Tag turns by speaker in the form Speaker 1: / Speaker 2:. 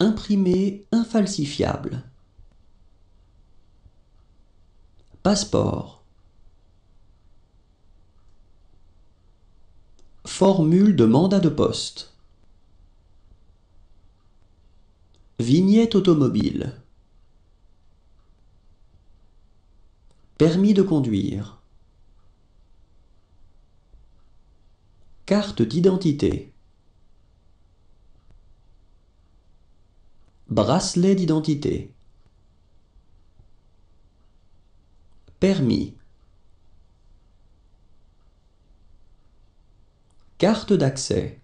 Speaker 1: Imprimé infalsifiable. Passeport. Formule de mandat de poste. Vignette automobile. Permis de conduire. Carte d'identité. Bracelet d'identité. Permis. Carte d'accès.